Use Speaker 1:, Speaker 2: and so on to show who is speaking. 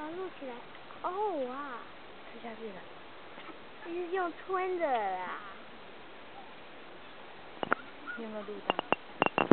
Speaker 1: 它录起来。哦哇！
Speaker 2: 吃下去了。
Speaker 1: 这是用吞的啦。
Speaker 2: 你有没有录到？